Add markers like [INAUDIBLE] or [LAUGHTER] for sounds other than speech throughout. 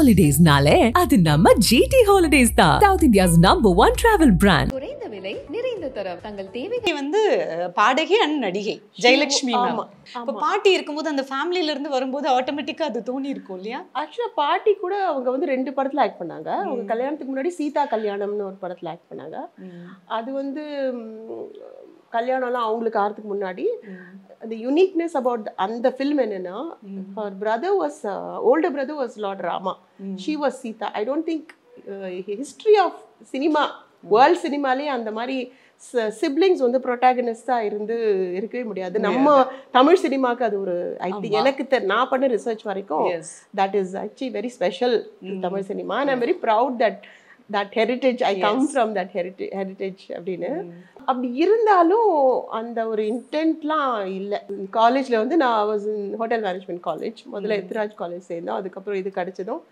ஹாலிடேஸ்னாலே அது நம்ம ஜிடி ஹாலிடேஸ் தான். South India's number one travel brand குறைந்த விலை நிறைந்த தரம். தங்கள் தேவைகள் வந்து பாடகி அண்ட் நடிகை. ஜெயலட்சுமி மேம் இப்போ. பாட்டி இருக்கும்போது அந்த ஃபேமிலில இருந்து வரும்போது ஆட்டோமேட்டிக்கா அது தோணி இருக்கும் இல்லையா? ஆக்சுவலா பாட்டி கூட அவங்க வந்து ரெண்டு படத்துல ஆக்ட் பண்ணாங்க. அவங்க கல்யாணத்துக்கு முன்னாடி சீதா கல்யாணம்னு ஒரு படத்துல ஆக்ட் பண்ணாங்க. அது வந்து கல்யாணம்லாம் அவங்களுக்கு ஆகிறதுக்கு முன்னாடி அந்த யுனிக்னஸ் அபவுட் அந்த ஃபில்ம் என்னன்னா her brother was uh, older brother was lord rama she was sita i don't think uh, history of cinema world சினிமாலே அந்த மாதிரி சிப்ளிங்ஸ் வந்து ப்ரொட்டாகனிஸ்டாக இருந்து இருக்கவே முடியாது நம்ம தமிழ் சினிமாக்கு அது ஒரு ஐ திங்க். எனக்கு நான் பண்ண ரிசர்ச் வரைக்கும் Yes. that is actually very special in Tamil cinema and I'm very heritage I come Yes. from that heritage heritage அப்படின்னு. அப்படி இருந்தாலும் அந்த ஒரு இன்டென்ட்லாம் இல்லை. காலேஜ்ல வந்து நான் was in hotel management college முதல்ல எத்ராஜ் காலேஜ் சேர்ந்தோம். அதுக்கப்புறம் இது கிடைச்சதும்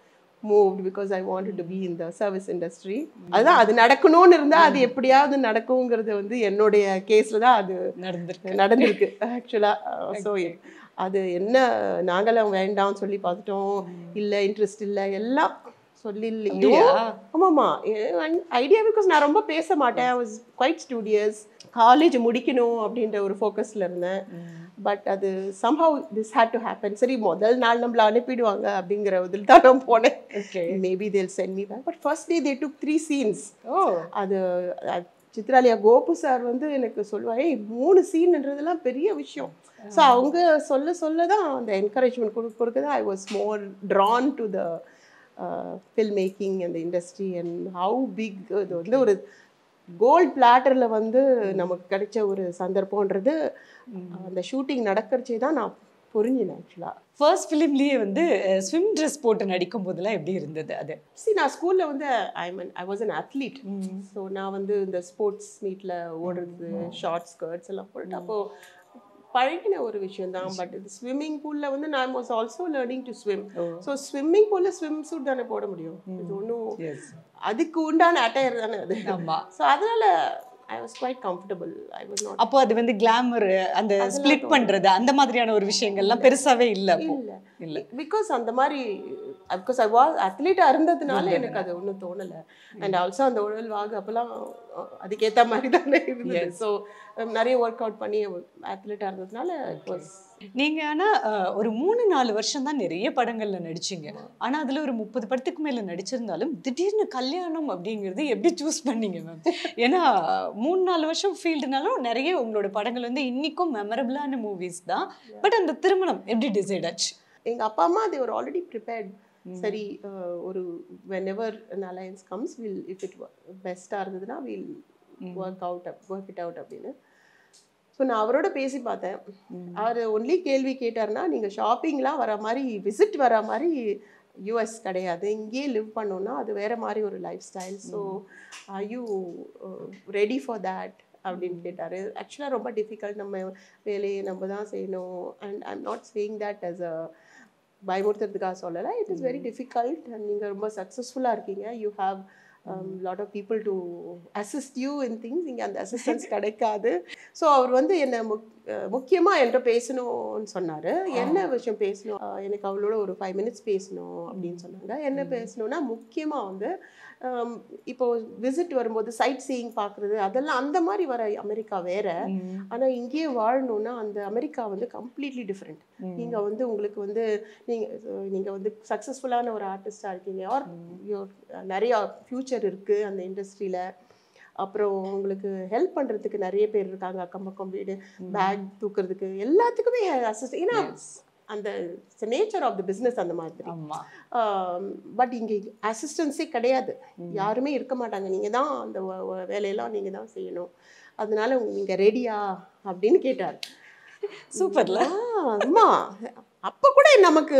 moved because I wanted to be in the service industry அதுதான் அது நடக்கணும்னு இருந்தா அது எப்படியாவது நடக்குங்கிறது வந்து என்னுடைய கேஸ்ல தான் அது நடந்திருக்கு. நடந்திருக்கு ஆக்சுவலா ஸோ [LAUGHS] அது என்ன நாங்களும் வேண்டாம்னு சொல்லி பார்த்துட்டோம். இல்லை இன்ட்ரெஸ்ட் இல்லை எல்லாம் சொல்லி இல்லையோ அப்படியா? ஆமாம்மா. ஐடியா பிகாஸ் நான் ரொம்ப பேச மாட்டேன். வாஸ் குவைட் ஸ்டூடியஸ் காலேஜ் முடிக்கணும் அப்படின்ற ஒரு ஃபோக்கஸில் இருந்தேன். பட் அது somehow this had to happen சரி முதல் நாள் நம்மள அனுப்பிடுவாங்க அப்படிங்கிற இதில் தான் நான் போனேன். Okay maybe they'll send me back but first day they took three scenes oh. அது சித்ராலியா கோபு சார் வந்து எனக்கு சொல்லுவாங்க "ஏய், மூணு சீன்ன்றதெல்லாம் பெரிய விஷயம். ஸோ அவங்க சொல்ல சொல்ல தான் அந்த என்கரேஜ்மெண்ட் கொடு கொடுக்க தான் I was more drawn to the film making அந்த இண்டஸ்ட்ரி அண்ட் ஹவு பிக் இது வந்து ஒரு கோல்ட் பிளாட்டரில் வந்து நமக்கு கிடைச்ச ஒரு சந்தர்ப்பம்ன்றது அந்த ஷூட்டிங் நடக்கிறச்சே தான் நான் புரிஞ்சினேன் ஆக்சுவலாக ஃபர்ஸ்ட் ஃபிலிம்லயே வந்து ஸ்விம் ட்ரெஸ் போட்டு நடிக்கும் போதெல்லாம் எப்படி இருந்தது அது? சி நான் ஸ்கூலில் வந்து I mean I was an athlete so நான் வந்து இந்த ஸ்போர்ட்ஸ் மீட்டில் ஓடுறது ஷார்ட் ஸ்கர்ட்ஸ் எல்லாம் போட்டு அப்போது பழகின ஒரு விஷயம் தான் பட் இது ஸ்விம்மிங் பூலில் வந்து நான் was also learning to swim so swimming பூலில் swim suit தானே போட முடியும்? இது ஒன்றும் அதுக்கு உண்டான அட்டையர் தானே அது. ஸோ அதனால I was quite comfortable I was not அப்போ அது வந்து கிளாமர் அந்த ஸ்ப்ளிட் பண்றது அந்த மாதிரியான ஒரு விஷயங்கள்லாம் பெருசாவே இல்லை இல்ல. பிகாஸ் அந்த மாதிரி பிகாஸ் ஐ வாஸ் அத்லீட்டாக இருந்ததுனால எனக்கு அது ஒன்றும் தோணலை. அண்ட் ஆல்சோ அந்த உடல் வாகு அப்போல்லாம் அஹ், அதுக்கேத்த மாதிரி தானே இருந்தது ஸோ நிறைய ஒர்க் அவுட் பண்ணி அத்லீட்டாக இருந்ததுனால இட் வாஸ் நீங்க ஆனா ஒரு மூணு நாலு வருஷம் தான் நிறைய படங்கள்ல நடிச்சீங்க. ஆனா அதுல ஒரு முப்பது படத்துக்கு மேல நடிச்சிருந்தாலும் திடீர்னு கல்யாணம் அப்படிங்கிறது எப்படி சூஸ் பண்ணீங்க மேம் [LAUGHS] ஏன்னா மூணு நாலு வருஷம் ஃபீல்டுனாலும் நிறைய உங்களோட படங்கள் வந்து இன்னிக்கும் மெமரபிளான மூவிஸ் தான். பட் அந்த திருமணம் எப்படி டிசைட் ஆச்சு? எங்க அப்பா அம்மா were already prepared. சரி ஒரு whenever an alliance comes will if it பெஸ்ட்டாக இருந்ததுன்னா will work out work it out அப்படின்னு. ஸோ நான் அவரோட பேசி பார்த்தேன். அவர் ஒன்லி கேள்வி கேட்டார்னா நீங்கள் ஷாப்பிங்லாம் வர மாதிரி விசிட் வர மாதிரி யூஎஸ் கிடையாது. இங்கேயே லிவ் பண்ணோன்னா அது வேற மாதிரி ஒரு life style so are you ready for that அப்படின்னு கேட்டார். ஆக்சுவலாக ரொம்ப டிஃபிகல்ட் நம்ம வேலையை நம்ம தான் செய்யணும். And I'm not saying that as a பயமுறுத்துறதுக்காக சொல்லலை. It is very difficult and நீங்கள் ரொம்ப சக்ஸஸ்ஃபுல்லாக இருக்கீங்க. You have lot of people to assist you in things இங்கே அந்த அசிஸ்டன்ஸ் [LAUGHS] கிடைக்காது. ஸோ அவர் வந்து என்னை முக் முக்கியமாக என்கிட்ட பேசணும்னு சொன்னார். என்ன விஷயம் பேசணும்? எனக்கு அவளோட ஒரு ஃபைவ் மினிட்ஸ் பேசணும் அப்படின்னு சொன்னாங்க. என்ன பேசணும்னா முக்கியமாக வந்து இப்போ விசிட் வரும்போது சைட் சீயிங் பார்க்குறது அதெல்லாம் அந்த மாதிரி வர அமெரிக்கா வேற. ஆனால் இங்கேயே வாழணும்னா அந்த அமெரிக்கா வந்து கம்ப்ளீட்லி டிஃப்ரெண்ட் நீங்கள் வந்து உங்களுக்கு வந்து நீங்கள் நீங்கள் வந்து சக்ஸஸ்ஃபுல்லான ஒரு ஆர்டிஸ்டாக இருக்கீங்க. ஆர் நிறையா ஃப்யூச்சர் இருக்குது அந்த இண்டஸ்ட்ரியில் அப்புறம் உங்களுக்கு ஹெல்ப் பண்ணுறதுக்கு நிறைய பேர் இருக்காங்க. அக்கம் பக்கம் வீடு பேக் தூக்குறதுக்கு எல்லாத்துக்குமே அசிஸ்ட் ஏன்னா அந்த நேச்சர் ஆஃப் த பிஸ்னஸ் அந்த மாதிரி. பட் இங்கே அசிஸ்டன்ஸே கிடையாது. யாருமே இருக்க மாட்டாங்க. நீங்கள் தான் அந்த வேலையெல்லாம் நீங்கள் தான் செய்யணும். அதனால நீங்கள் ரெடியா அப்படின்னு கேட்டார். சூப்பர்ல. அம்மா அப்ப கூட நமக்கு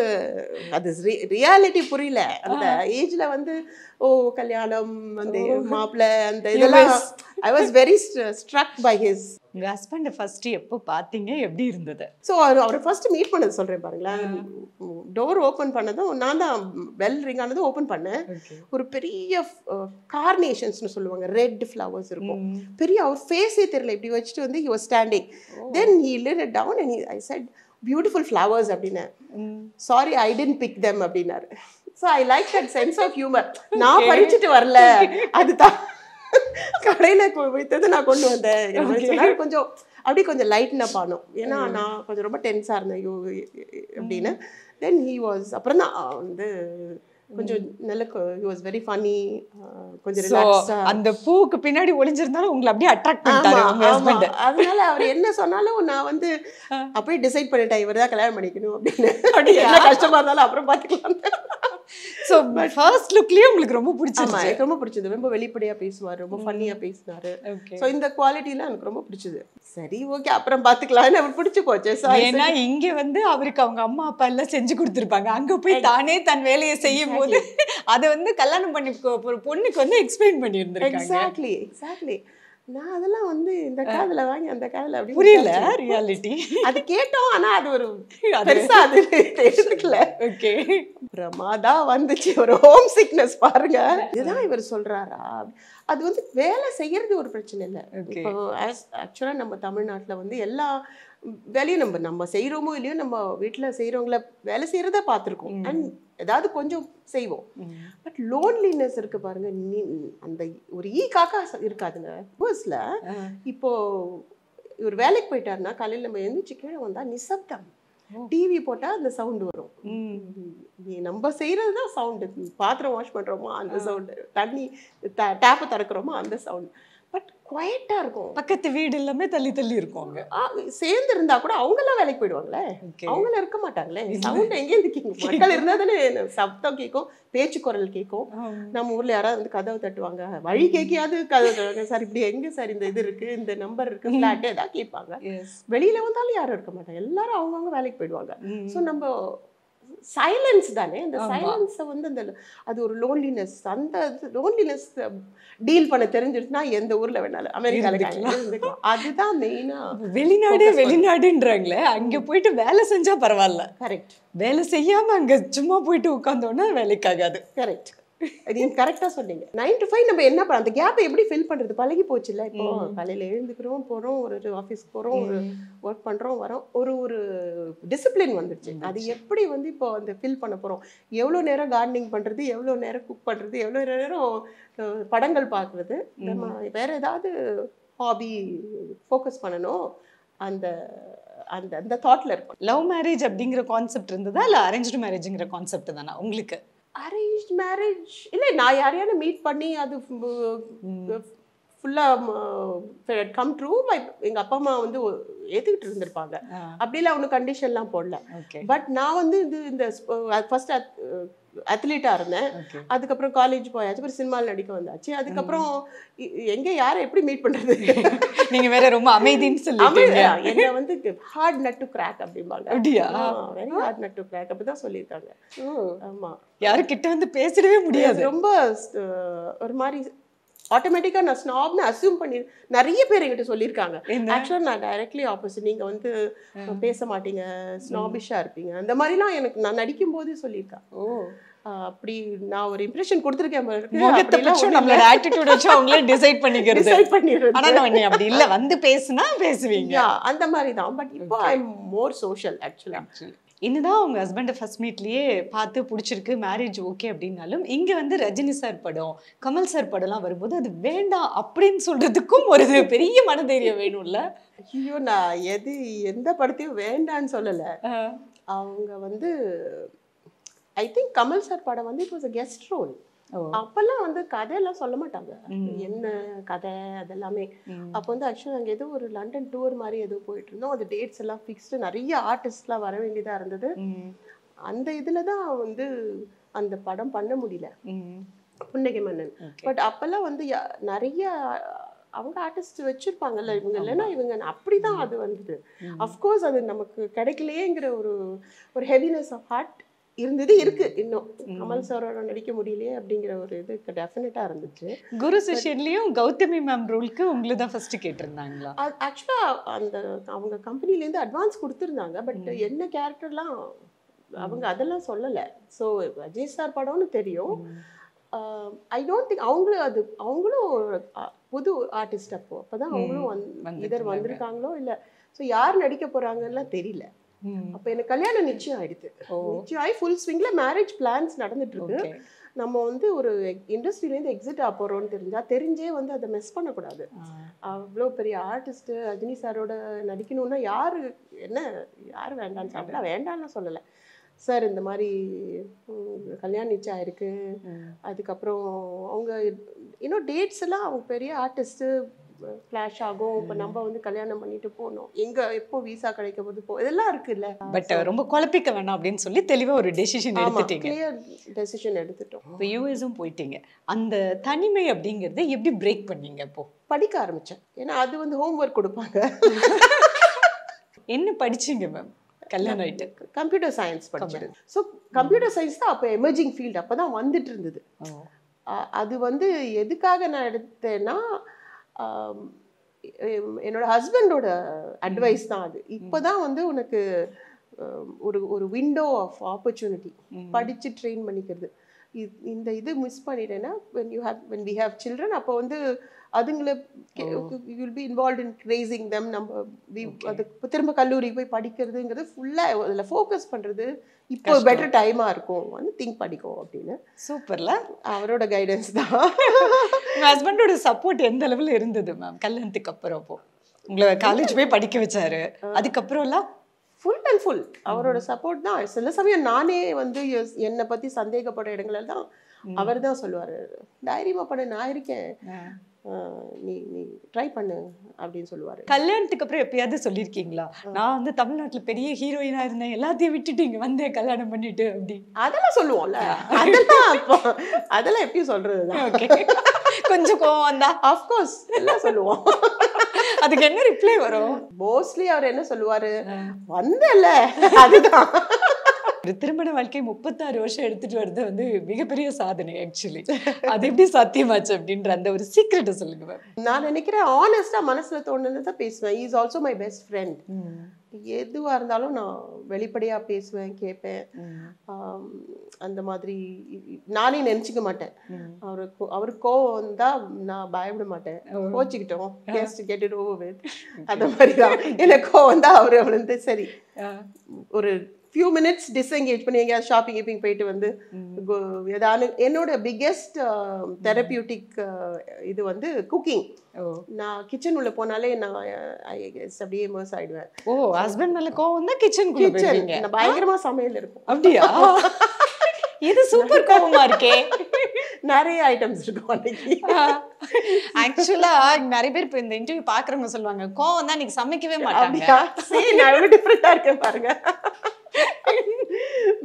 அது ரியாலிட்டி புரியல. அந்த ஏஜ்ல வந்து ஓ கல்யாணம் அந்த மாப்பிள்ளை அந்த இதெல்லாம் I was very struck by his உங்க ஹஸ்பண்ட் ஃபர்ஸ்ட் எப்போ பாத்தீங்க எப்படி இருந்தது? ஸோ அவர் அவரை ஃபர்ஸ்ட் மீட் பண்ணது சொல்றேன் பாருங்களேன். டோர் ஓப்பன் பண்ணதும் நான் தான் பெல் ரிங் ஆனதும் ஓப்பன் பண்ணேன். ஒரு பெரிய கார்னேஷன்ஸ்னு சொல்லுவாங்க. ரெட் ஃப்ளவர்ஸ் இருக்கும். பெரிய அவர் ஃபேஸே தெரியல. இப்படி வச்சுட்டு வந்து he was standing then he lit down and I said beautiful flowers அப்படின்னு. Sorry I didn't pick them அப்படின்னாரு. So I like that sense of humour நான் படிச்சுட்டு வரல. அதுதான். கடையில வைத்தது நான் கொண்டு வந்தேன். கொஞ்சம் அப்படியே கொஞ்சம் லைட்னப் ஆனோம். ஏன்னா நான் கொஞ்சம் ரொம்ப டென்ஸாக இருந்தேன். ஐயோ அப்படின்னு. தென் ஹி வாஸ் அப்புறம் தான் வந்து கொஞ்சம் நல்ல ஹி வாஸ் வெரி ஃபன்னி கொஞ்சம் அந்த பூவுக்கு பின்னாடி ஒளிஞ்சிருந்தாலும் உங்களை அப்படியே அட்ராக்ட் பண்ணிட்டாரு அதனால அவர் என்ன சொன்னாலும் நான் வந்து அப்படியே டிசைட் பண்ணிட்டேன் இவர் தான் கல்யாணம் பண்ணிக்கணும் அப்படின்னு. அப்படியா? என்ன கஷ்டமா இருந்தாலும் அப்புறம் பார்த்துக்கலாம் சோ ஃபர்ஸ்ட் லுக்லயே உங்களுக்கு ரொம்ப ஆமா பிடிச்சிருச்சு எனக்கு ரொம்ப பிடிச்சது. ரொம்ப வெளிப்படையா பேசுவார் ரொம்ப ஃபன்னியா பேசினாரு. ஸோ இந்த குவாலிட்டிலாம் எனக்கு ரொம்ப பிடிச்சது. சரி ஓகே அப்புறம் பார்த்துக்கலாம்னு அவர் பிடிச்சு போச்சு? ஏன்னா இங்க வந்து அவருக்கு அவங்க அம்மா அப்பா எல்லாம் செஞ்சு கொடுத்துருப்பாங்க. அங்க போய் தானே தன் வேலையை செய்யும் போது அதை வந்து கல்யாணம் பண்ணி பொண்ணுக்கு வந்து எக்ஸ்பிளைன் பண்ணி இருந்திருக்காங்க எக்ஸாக்ட்லி எக்ஸாக்ட்லி நான் அதெல்லாம் வந்து இந்த காதுல வாங்கி அந்த காதுல அப்படி புரியல. ரியாலிட்டி அது கேட்டோம் ஆனா அது ஒரு பெருசா அது [LAUGHS] எடுத்துக்கல. ஓகே பிரமாதா வந்துச்சு ஒரு ஹோம் சிக்னஸ் பாருங்க. இதுதான் இவர் சொல்றாரா? அது வந்து வேலை செய்யறது ஒரு பிரச்சனை இல்லை. இப்போ ஆக்சுவலா நம்ம தமிழ்நாட்டுல வந்து எல்லா வேலையும் நம்ம நம்ம செய்றோமோ இல்லையோ நம்ம வீட்டுல செய்றவங்கள வேலை செய்யறத பார்த்துருக்கோம். அண்ட் ஏதாவது கொஞ்சம் செய்வோம். பட் லோன்லினஸ் இருக்கு பாருங்க. நீ அந்த ஒரு ஈ காக்கா இருக்காதுங்க. பர்ஸ்ல இப்போ இவர் வேலைக்கு போயிட்டாருன்னா காலையில நம்ம எழுந்திரிச்சு கீழே வந்தா நிசப்தம். டிவி போட்டா அந்த சவுண்ட் வரும். நம்ம செய்யறது தான் சவுண்டு பாத்திரம் வாஷ் பண்றோமா அந்த சவுண்டு தண்ணி டேப்பை திறக்கிறோமா அந்த சவுண்ட் பட் குவைட்டா இருக்கும். பக்கத்து வீடு எல்லாமே தள்ளி தள்ளி இருக்கும் சேர்ந்து இருந்தா கூட அவங்கெல்லாம் வேலைக்கு போயிடுவாங்களே. அவங்களாம் இருக்க மாட்டாங்களே? சவுண்ட் எங்கேருந்து கேட்கும். [LAUGHS] மக்கள் இருந்தா தானே சப்தம் கேட்கும் பேச்சு குரல் கேட்கும். நம்ம ஊர்ல யாராவது வந்து கதவை தட்டுவாங்க. வழி கேட்கியாவது கதவை தட்டுவாங்க. சார் இப்படி எங்க சார் இந்த இது இருக்கு இந்த நம்பர் இருக்கு ஃபிளாட் ஏதாவது கேட்பாங்க. வெளியில வந்தாலும் யாரும் இருக்க மாட்டாங்க. எல்லாரும் அவங்கவுங்க வேலைக்கு போயிடுவாங்க. ஸோ நம்ம சைலன்ஸ் தானே? அந்த. சைலன்ஸை வந்து அந்த அது ஒரு லோன்லினஸ் அந்த லோன்லினஸ் டீல் பண்ண தெரிஞ்சிருச்சுன்னா எந்த ஊர்ல வேணாலும். இருந்துக்கலாம். அதுதான் மெயினா வெளிநாடு வெளிநாடுன்றாங்களே அங்க போயிட்டு வேலை செஞ்சா பரவாயில்ல. கரெக்ட் வேலை செய்யாம அங்க சும்மா போயிட்டு உட்காந்தோன்னா வேலைக்காகாது. கரெக்ட் நீங்க கரெக்டா சொன்னீங்க. நைன் டு ஃபைவ் நம்ம என்ன பண்ண அந்த கேப்பை எப்படி ஃபில் பண்றது? பழகி போச்சுல்ல இப்போ? காலையில எழுந்துக்கிறோம் போறோம் ஒரு ஆஃபீஸ்க்கு போறோம் ஒரு ஒர்க் பண்றோம் வரோம். ஒரு ஒரு டிசிப்ளின் வந்துருச்சு. அது எப்படி வந்து இப்போ அந்த ஃபில் பண்ண போறோம்? எவ்வளோ நேரம் கார்டனிங் பண்றது? எவ்வளோ நேரம் குக் பண்றது? எவ்வளோ நேரம் படங்கள் பார்க்கறது? நம்ம வேற ஏதாவது ஹாபி ஃபோக்கஸ் பண்ணணும். அந்த அந்த அந்த தாட்ல இருக்கும் லவ் மேரேஜ் அப்படிங்கிற கான்செப்ட் இருந்ததா? இல்ல அரேஞ்ச்டு மேரேஜ்ங்கிற கான்செப்ட் தானா உங்களுக்கு? அரேஞ்ச் மேரேஜ் இல்லை நான் யாரையான மீட் பண்ணி அது ஃபுல்லாக கம் ட்ரூ எங்கள் அப்பா அம்மா வந்து ஏத்துக்கிட்டு இருந்திருப்பாங்க. அப்படிலாம் ஒன்றும் கண்டிஷன்லாம் போடல. பட் நான் வந்து இது இந்த ஃபர்ஸ்ட் அத்லீட்டாக இருந்தேன். அதுக்கப்புறம் காலேஜ் போயாச்சு. அப்புறம் சினிமாவில் நடிக்க வந்தாச்சு. அதுக்கப்புறம் எங்க யாரை எப்படி மீட் பண்றது? [LAUGHS] நீங்க வேற ரொம்ப அமைதின்னு [LAUGHS] அமைதியா, என்னை வந்து ஹார்ட் நட் டு கிராக் அப்படிம்பாங்க. அப்படியா? Very hard nut to crack அப்படிதான் சொல்லியிருக்காங்க. ஆமா. யாரும் கிட்ட வந்து பேசிடவே முடியாது. ரொம்ப ஒரு மாதிரி ஆட்டோமேட்டிக்காக நான் ஸ்னாப்னு அசியூம் பண்ணி நிறைய பேர் என்கிட்ட சொல்லியிருக்காங்க? ஆக்சுவலாக நான் டைரக்ட்லி ஆப்போசிட் நீங்கள் வந்து பேச மாட்டீங்க ஸ்னாபிஷாக இருப்பீங்க. அந்த மாதிரிலாம் எனக்கு நான் நடிக்கும் போதே சொல்லியிருக்கேன் ஓ அப்படி நான் ஒரு இம்ப்ரெஷன் கொடுத்துருக்கேன். முகத்தை ஒண்ணும் நம்மளோட ஆட்டிடியூட் வச்சு அவங்களே டிசைட் பண்ணிக்கிறது. [LAUGHS] Decide பண்ணிடுறது. ஆனா நான் நீ அப்படி இல்ல. வந்து பேசுனா பேசுவீங்க. அந்த மாதிரி தான் பட் இப்போ ஐ எம் மோர் சோஷியல் ஆக்சுவலாக என்னதான் உங்க ஹஸ்பண்டை ஃபர்ஸ்ட் மீட்லயே பார்த்து பிடிச்சிருக்கு மேரேஜ் ஓகே அப்படின்னாலும் இங்க வந்து ரஜினி சார் படம் கமல் சார் படம்லாம் வரும்போது அது வேண்டாம் அப்படின்னு சொல்றதுக்கும் ஒரு பெரிய மனதைரியம் வேணும்ல? ஐயோ நான் எது எந்த படத்தையும் வேண்டான்னு சொல்லலை. அவங்க வந்து ஐ திங்க் கமல் சார் படம் வந்து it was a guest role. அப்பெல்லாம் வந்து கதையெல்லாம் சொல்ல மாட்டாங்க. என்ன கதை அதெல்லாமே. அப்போ வந்து ஆக்சுவலாக அங்கே ஏதோ ஒரு லண்டன் டூர் மாதிரி ஏதோ போயிட்டு இருந்தோம் அந்த டேட்ஸ் எல்லாம் ஃபிக்ஸ்டு நிறைய ஆர்டிஸ்ட்லாம் வர வேண்டியதாக இருந்தது. அந்த இதில் தான் வந்து அந்த படம் பண்ண முடியல. புன்னகை மன்னன். பட் அப்பெல்லாம் வந்து நிறைய அவங்க ஆர்டிஸ்ட் வச்சிருப்பாங்கல்ல இவங்க. இல்லைன்னா இவங்க அப்படிதான் அது வந்தது. அஃப்கோர்ஸ் அது நமக்கு கிடைக்கலையேங்கிற ஒரு ஒரு ஹெவினஸ் ஆஃப் ஹார்ட் இருந்தது இருக்கு இன்னும். கமல் சாரோட நடிக்க முடியலையே அப்படிங்கிற ஒரு இது டெஃபினட்டா இருந்துச்சு. குரு சிஷ்யன்லயும் கௌதமி மேம் ரோலுக்கு உங்களுக்கு தான் ஃபர்ஸ்ட் கேட்டிருந்தாங்களா ஆக்சுவலா அந்த அவங்க கம்பெனிலேருந்து அட்வான்ஸ் கொடுத்துருந்தாங்க பட் என்ன கேரக்டர்லாம் அவங்க அதெல்லாம் சொல்லலை. ஸோ அஜய் சார் படம்னு தெரியும். ஐ டோன்ட் திங்க் அவங்களும் அது அவங்களும் புது ஆர்டிஸ்ட் அப்போ. அப்பதான் அவங்களும் வந்துட்டு இதர். வந்திருக்காங்களோ இல்ல. ஸோ யார் நடிக்க போறாங்கலாம் தெரியல. அப்ப எனக்கு கல்யாணம் நிச்சயம் ஆயிடுது. நிச்சயம் ஆகி ஃபுல் ஸ்விங்ல மேரேஜ் பிளான்ஸ் நடந்துட்டு இருக்கு நம்ம வந்து ஒரு இண்டஸ்ட்ரியிலேருந்து எக்ஸிட் ஆக போறோம்னு தெரிஞ்சா தெரிஞ்சே வந்து அதை மிஸ் பண்ணக்கூடாது. அவ்வளோ பெரிய ஆர்டிஸ்ட் ரஜினி சாரோட நடிக்கணும்னா யாரு என்ன யார் வேண்டான்னு சாப்பிட்டா வேண்டாம்னு சொல்லலை. சார் இந்த மாதிரி கல்யாணம் நிச்சயம் ஆயிருக்கு. அதுக்கப்புறம் அவங்க இன்னும் டேட்ஸ் எல்லாம் அவங்க பெரிய ஆர்டிஸ்ட்டு ஃப்ளாஷ் ஆகும். இப்போ நம்ம வந்து கல்யாணம் பண்ணிட்டு போகணும் எங்க எப்போ விசா கிடைக்க போது போ இதெல்லாம் இருக்குல்ல. பட் ரொம்ப குழப்பிக்க வேணாம் அப்படின்னு சொல்லி தெளிவா ஒரு டெசிஷன் எடுத்துட்டீங்க. கிளியர் டெசிஷன் எடுத்துட்டோம். இப்போ யூஎஸும் போயிட்டீங்க. அந்த தனிமை அப்படிங்கறத எப்படி பிரேக் பண்ணீங்க இப்போ படிக்க ஆரம்பிச்சேன். ஏன்னா அது வந்து ஹோம்ஒர்க் கொடுப்பாங்க. என்ன படிச்சீங்க மேம் கல்யாணம் ஆயிட்டு. கம்ப்யூட்டர் சயின்ஸ் படிச்சது ஸோ கம்ப்யூட்டர் சயின்ஸ் தான் அப்போ எமர்ஜிங் ஃபீல்டு அப்போ தான் வந்துட்டு இருந்தது. அது வந்து எதுக்காக நான் எடுத்தேன்னா என்னோட ஹஸ்பண்டோட அட்வைஸ் தான் அது. இப்போதான் வந்து உனக்கு ஒரு ஒரு விண்டோ ஆஃப் ஆப்பர்ச்சுனிட்டி படிச்சு ட்ரெயின் பண்ணிக்கிறது. இந்த இது மிஸ் பண்ணிட்டேன்னா when you have when we have children அப்போ வந்து அதுங்களை will be involve in racing them நம்ம அது திரும்ப கல்லூரி போய் படிக்கிறதுங்கிறது ஃபுல்லாக அதில் ஃபோக்கஸ் பண்ணுறது இப்போ பெட்டர் டைமாக இருக்கும். வந்து திங்க் படிக்கும் அப்படின்னு. சூப்பர்ல அவரோட கைடன்ஸ் தான். ஹஸ்பண்டோட சப்போர்ட் எந்த அளவுல இருந்தது மேம் கல்யாணத்துக்கு அப்புறம் அப்போ. உங்களை காலேஜ் போய் படிக்க வச்சாரு. அதுக்கப்புறம்லாம் ஃபுல் அண்ட் ஃபுல் அவரோட சப்போர்ட் தான். சில சமயம் நானே வந்து என்னை பத்தி சந்தேகப்பட்ட இடங்கள் எல்லாம் அவர் தான் சொல்லுவாரு. தைரியமா பண்ணு நான் இருக்கேன். நீ நீ ட்ரை பண்ணு அப்படின்னு சொல்லுவாரு. கல்யாணத்துக்கு அப்புறம் எப்பயாவது சொல்லியிருக்கீங்களா? நான் வந்து தமிழ்நாட்டுல பெரிய ஹீரோயினா இருந்தேன். எல்லாத்தையும் விட்டுட்டு இங்க வந்தேன் கல்யாணம் பண்ணிட்டு அப்படி. அதெல்லாம் சொல்லுவோம்ல. அதெல்லாம் அப்போ அதெல்லாம் எப்பயும் சொல்றதுதான். ஓகே கொஞ்சம் கோவம் வந்தா? அஃப்கோர்ஸ் எல்லாம் சொல்லுவோம். அதுக்கு என்ன ரிப்ளை வரும்? மோஸ்ட்லி அவர் என்ன சொல்லுவாரு? வந்தல. அதுதான். திருமண வாழ்க்கை முப்பத்தாறு வருஷம் எடுத்துட்டு வர்றது வந்து மிகப்பெரிய சாதனை ஆக்சுவலி அது எப்படி சாத்தியமாச்சு அப்படின்ற அந்த ஒரு சீக்ரெட்டை சொல்லுங்க நான் நினைக்கிறேன் ஆனஸ்டா மனசுல தோணுனதை பேசுவேன். Is also my best friend எதுவா இருந்தாலும் நான் வெளிப்படையா பேசுவேன் கேட்பேன். அந்த மாதிரி நானே நினைச்சுக்க மாட்டேன். அவருக்கு அவருக்கு கோவம் வந்தா நான் பயப்பட மாட்டேன். கோச்சிக்கிட்டோம். கேஸ்ட் கெட் இட் ஓவர் அந்த மாதிரி தான் எனக்கு கோவம் வந்தா அவர் வந்து சரி. ஒரு ஃபியூ மினிட்ஸ் டிஸ்எங்கேஜ் பண்ணி எங்கேயாவது ஷாப்பிங் கீப்பிங் போயிட்டு வந்து ஏதாவது என்னோட பிக்கெஸ்ட் தெரப்பியூட்டிக் இது வந்து குக்கிங் நான் கிச்சன் உள்ள போனாலே நான் அப்படியே இமர்ஸ் ஆயிடுவேன். ஓ ஹஸ்பண்ட் மேல கோவம் தான் கிச்சன் போயிருவீங்க நான் பயங்கரமா சமையல் இருக்கும். அப்படியா? இது சூப்பர் கோவமா இருக்கே. நிறைய ஐட்டம்ஸ் இருக்கும் அன்னைக்கு. ஆக்சுவலா நிறைய பேர் இப்போ இந்த இன்டர்வியூ பாக்குறவங்க சொல்லுவாங்க கோவம் தான் நீங்க சமைக்கவே மாட்டாங்க. சரி நான் இருக்கேன் பாருங்க.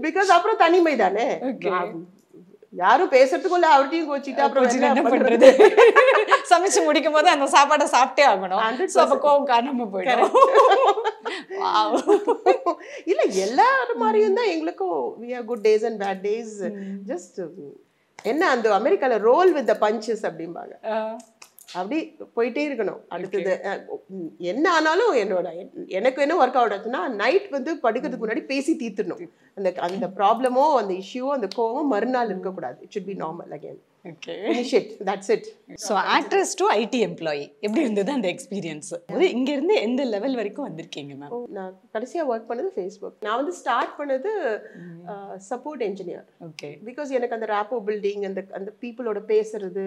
பிகாஸ் அப்புறம் தனிமை தானே யாரும் பேசுறதுக்குள்ள அவர்கிட்டயும் கோச்சிட்டு அப்புறம் என்ன பண்றது? சமைச்சு முடிக்கும் போது அந்த சாப்பாடை சாப்பிட்டே ஆகணும். 100% So, அப்ப கோவம் காணாம போயிடும். இல்ல எல்லாரும் மாதிரியும் தான் எங்களுக்கும் we are good days and bad days just என்ன அந்த அமெரிக்கால ரோல் வித் த பஞ்சஸ் அப்படிம்பாங்க. அப்படி போயிட்டே இருக்கணும். அடுத்தது என்ன ஆனாலும் என்னோட எனக்கு என்ன ஒர்க் அவுட் ஆச்சுன்னா நைட் வந்து படுக்கிறதுக்கு முன்னாடி பேசி தீர்த்துடணும். அந்த அந்த ப்ராப்ளமோ அந்த இஷ்யூவோ அந்த கோவம் மறுநாள் இருக்கக்கூடாது. It should be normal again actress to IT employee எப்படி இருந்தது அந்த எக்ஸ்பீரியன்ஸ் இங்க இருந்து எந்த லெவல் வரைக்கும் வந்திருக்கீங்க மேம் நான் கடைசியா ஒர்க் பண்ணது ஃபேஸ்புக் நான் வந்து ஸ்டார்ட் பண்ணது சப்போர்ட் என்ஜினியர் ஓகே பிகாஸ் எனக்கு அந்த ரேப்போ பில்டிங் அந்த அந்த பீப்புளோட பேசுறது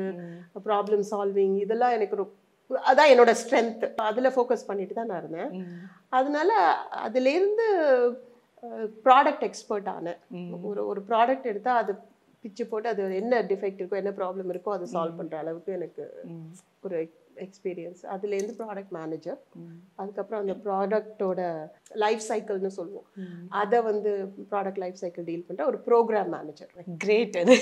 ப்ராப்ளம் சால்விங் இதெல்லாம் எனக்கு அதான் என்னோட ஸ்ட்ரென்த் அதில் ஃபோக்கஸ் பண்ணிட்டு தான் நான் இருந்தேன். அதனால அதுலேருந்து ப்ராடக்ட் எக்ஸ்பர்ட் ஆனேன். ஒரு ஒரு ப்ராடக்ட் எடுத்தால் அது பிச்சு போட்டு அது என்ன டிஃபெக்ட் இருக்கோ என்ன ப்ராப்ளம் இருக்கோ அதை சால்வ் பண்ணுற அளவுக்கு எனக்கு ஒரு எக்ஸ்பீரியன்ஸ் அதுலேருந்து ப்ராடக்ட் மேனேஜர் அதுக்கப்புறம் அந்த ப்ராடக்டோட லைஃப் சைக்கிள்னு சொல்லுவோம். அதை வந்து ப்ராடக்ட் லைஃப் சைக்கிள் டீல் பண்ணுற ஒரு ப்ரோக்ராம் மேனேஜர் கிரேட் அது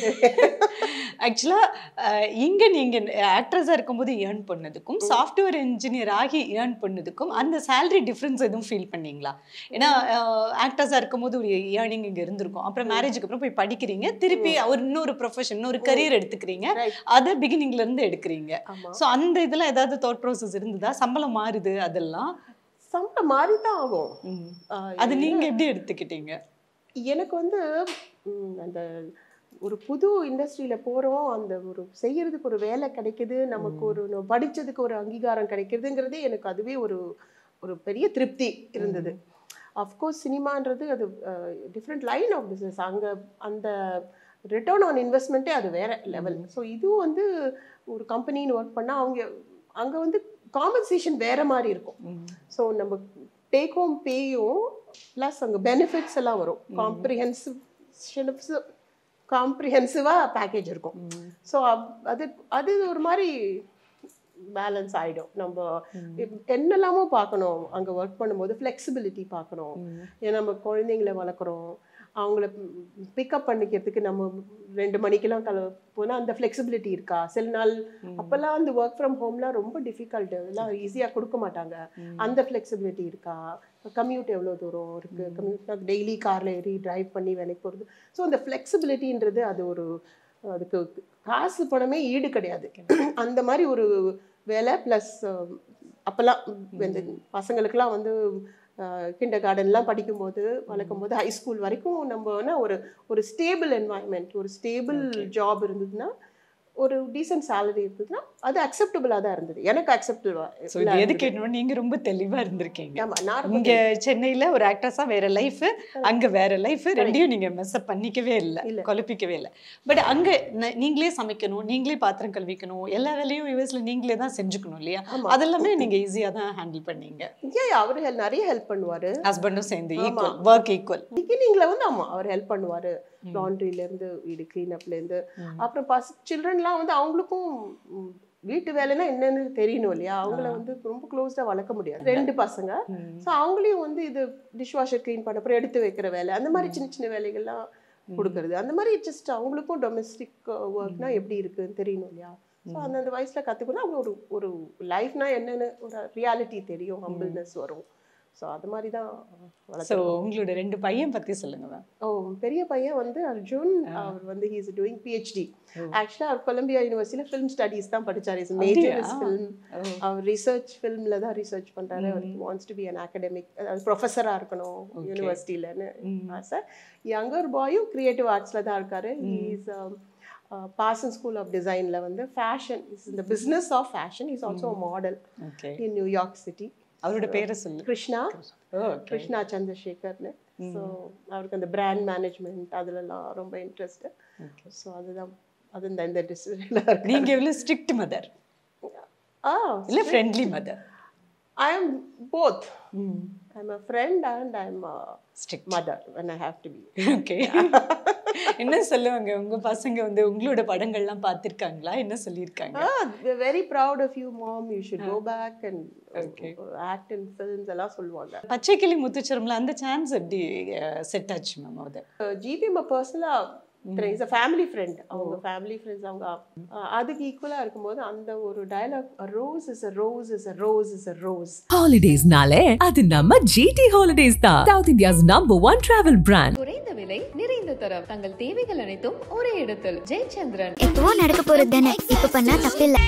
ஆக்சுவலாக இங்கே நீங்கள் ஆக்ட்ரஸாக இருக்கும்போது ஏர்ன் பண்ணதுக்கும் சாஃப்ட்வேர் இன்ஜினியர் ஆகி ஏர்ன் பண்ணதுக்கும் அந்த சேலரி டிஃப்ரென்ஸ் எதுவும் ஃபீல் பண்ணீங்களா? ஏன்னா ஆக்டர்ஸாக இருக்கும்போது ஒரு ஏர்னிங் இங்கே இருந்திருக்கும். அப்புறம் மேரேஜுக்கு அப்புறம் போய் படிக்கிறீங்க. திருப்பி ஒரு இன்னொரு ப்ரொஃபஷன் இன்னொரு கரியர் எடுத்துக்கிறீங்க. அதை பிகினிங்ல இருந்து எடுக்கிறீங்க. ஸோ அந்த இதில் ஏதாவது தாட் ப்ராசஸ் இருந்ததா? சம்பளம் மாறுது அதெல்லாம். சம்பளம் மாறி தான் ஆகும் அது நீங்கள் எப்படி எடுத்துக்கிட்டீங்க? எனக்கு வந்து அந்த ஒரு புது இண்டஸ்ட்ரியில போறோம். அந்த ஒரு செய்யறதுக்கு ஒரு வேலை கிடைக்குது. நமக்கு ஒரு நம்ம படிச்சதுக்கு ஒரு அங்கீகாரம் கிடைக்குதுங்கிறதே எனக்கு அதுவே ஒரு ஒரு பெரிய திருப்தி இருந்தது. அஃப்கோர்ஸ் சினிமான்றது அது டிஃப்ரெண்ட் லைன் ஆஃப் பிஸ்னஸ் அங்கே அந்த ரிட்டர்ன் ஆன் இன்வெஸ்ட்மெண்ட்டே அது வேற லெவல் ஸோ இதுவும் வந்து ஒரு கம்பெனின்னு ஒர்க் பண்ணால் அவங்க அங்கே வந்து காம்பன்சேஷன் வேற மாதிரி இருக்கும். ஸோ நம்ம டேக் ஹோம் பேயும் ப்ளஸ் அங்கே பெனிஃபிட்ஸ் எல்லாம் வரும். காம்ப்ரிஹென்சிவ் காம்ப்ரிஹென்சிவாக பேக்கேஜ் இருக்கும். ஸோ அது அது ஒரு மாதிரி பேலன்ஸ் ஆகிடும் நம்ம என்னெல்லாமோ பார்க்கணும். அங்கே ஒர்க் பண்ணும்போது ஃப்ளெக்சிபிலிட்டி பார்க்கணும். ஏன்னா நம்ம குழந்தைங்கள வளர்க்குறோம். அவங்கள பிக்கப் பண்ணிக்கிறதுக்கு நம்ம ரெண்டு மணிக்கெல்லாம் கல போனால் அந்த ஃப்ளெக்சிபிலிட்டி இருக்கா? சில நாள் அப்போல்லாம் அந்த ஒர்க் ஃப்ரம் ஹோம்லாம் ரொம்ப டிஃபிகல்ட் எல்லாம் ஈஸியாக கொடுக்க மாட்டாங்க. அந்த ஃப்ளெக்சிபிலிட்டி இருக்கா? கம்யூட் எவ்வளோ தூரம் இருக்குது கம்யூட்னா டெய்லி காரில் ஏறி டிரைவ் பண்ணி வேலைக்கு போகிறது ஸோ அந்த ஃப்ளெக்சிபிலிட்டின்றது அது ஒரு அதுக்கு காசு பணமே ஈடு கிடையாது. அந்த மாதிரி ஒரு வேலை ப்ளஸ் அப்போல்லாம் இந்த பசங்களுக்கெல்லாம் வந்து கிண்டர் கார்டன்லாம் படிக்கும்போது வளர்க்கும் போது ஹை ஸ்கூல் வரைக்கும் நம்ம ஒரு ஒரு ஸ்டேபிள் என்வாயன்மெண்ட் ஒரு ஸ்டேபிள் ஜாப் இருந்ததுன்னா ஒரு டீசென்ட் சேலரி இருந்ததுன்னா அது அக்செப்டபிளாக தான் இருந்தது. எனக்கு ஸோ அக்செப்டபிளா இது எது கேட்டணும் நீங்க ரொம்ப தெளிவா இருந்திருக்கீங்க. நான் இங்க சென்னையில ஒரு ஆக்ட்ரஸா வேற லைஃப் அங்க வேற லைஃப் ரெண்டையும் நீங்க மெஸ்அப் பண்ணிக்கவே இல்ல இல்ல. குழப்பிக்கவே இல்ல. பட் அங்க நீங்களே சமைக்கணும் நீங்களே பாத்திரம் கழுவிக்கணும் எல்லா வேலையும் யூஎஸ்ல நீங்களே தான் செஞ்சுக்கணும் இல்லையா. அதெல்லாமே நீங்க ஈஸியா தான் ஹேண்டில் பண்ணீங்க. ஏன் அவரு நிறைய ஹெல்ப் பண்ணுவாரு. ஹஸ்பண்டும் சேர்ந்து. ஈக்குவல் ஒர்க் ஈக்குவல் பிகினிங்ல வந்து ஆமா அவர் ஹெல்ப் பண்ணுவாரு. லாண்ட்ரில இருந்து வீடு கிளீனப்ல இருந்து அப்புறம் பஸ் சில்ட்ரன்லாம் வந்து அவங்களுக்கும் வீட்டு வேலைன்னா என்னன்னு தெரியணும் இல்லையா? அவங்கள வந்து ரொம்ப க்ளோஸ்டா வளர்க்க முடியாது. ரெண்டு பசங்க. ஸோ அவங்களையும் வந்து இது டிஷ் வாஷர் க்ளீன் பண்ண அப்புறம் எடுத்து வைக்கிற வேலை. அந்த மாதிரி சின்ன சின்ன வேலைகள்லாம் கொடுக்கறது. அந்த மாதிரி ஜஸ்ட் அவங்களுக்கும் டொமெஸ்டிக் ஒர்க்னா எப்படி இருக்குன்னு தெரியணும் இல்லையா? ஸோ அந்தந்த வயசுல கத்துக்கணும் அவங்க ஒரு ஒரு லைஃப்னா என்னன்னு ஒரு ரியாலிட்டி தெரியும் ஹம்பிள்னஸ் வரும். ஸோ அது மாதிரி தான் ஸோ உங்களோட ரெண்டு பையன் பத்தி சொல்லுங்க மேம் ஓ பெரிய பையன் வந்து அர்ஜுன். அவர் வந்து ஹி இஸ் டூயிங் பிஹெச்டி ஆக்சுவலாக அவர் கொலம்பியா யூனிவர்சிட்டியில் ஃபிலிம் ஸ்டடீஸ் தான் படிச்சார். இஸ் மேஜர் இஸ் ஃபிலிம் அவர் ரிசர்ச் ஃபிலிமில் தான் ரிசர்ச் பண்ணுறாரு அவருக்கு wants to be an academic அதாவது ப்ரொஃபஸராக இருக்கணும் யூனிவர்சிட்டியிலன்னு ஆசை. யங்கர் பாயும் கிரியேட்டிவ் ஆர்ட்ஸில் தான் இருக்காரு. இஸ் பாசன் ஸ்கூல் ஆஃப் டிசைனில் வந்து ஃபேஷன் இஸ் இந்த business of fashion is also model in New York city அவரோட பேரை சொல்லு. கிருஷ்ணா. கிருஷ்ணா. சந்திரசேகர்னு. ஸோ அவருக்கு அந்த பிராண்ட் மேனேஜ்மெண்ட் அதுலலாம் ரொம்ப இன்ட்ரெஸ்ட் ஸோ அதுதான். அது இந்த இந்த டிஸ்ட்ரிக்டில் நீங்க எவ்வளவு ஸ்ட்ரிக்ட் மதர் ஆ இல்ல friendly mother I am both I am a friend and I am strict mother when I have to be okay என்ன சொல்லுவாங்க? உங்க பசங்க வந்து உங்களோட படங்கள்லாம் பார்த்திருக்காங்களா? என்ன சொல்லியிருக்காங்க? Very proud of you mom you should go back and. Act in films எல்லாம் சொல்லுவாங்க. பச்சை கிளி முத்துச்சரம்ல அந்த சான்ஸ் எப்படி செட் ஆச்சு மேம் அது? ஜிபிஎம் பர்சனலாக இஸ் அ ஃபேமிலி ஃப்ரெண்ட் அவங்க ஃபேமிலி ஃப்ரெண்ட்ஸ் அவங்க அதுக்கு ஈக்குவலாக இருக்கும்போது அந்த ஒரு dialogue rose is a rose is a rose is a rose Holidays nale, அது நம்ம GT Holidays தான். South India's number one travel brand. குறைந்த விலை நிறைந்த தரம். தங்கள் தேவைகள் அனைத்தும் ஒரே இடத்தில். ஜெயச்சந்திரன். எப்பவும் நடக்க போறது தானே இப்ப பண்ணா தப்பில்ல.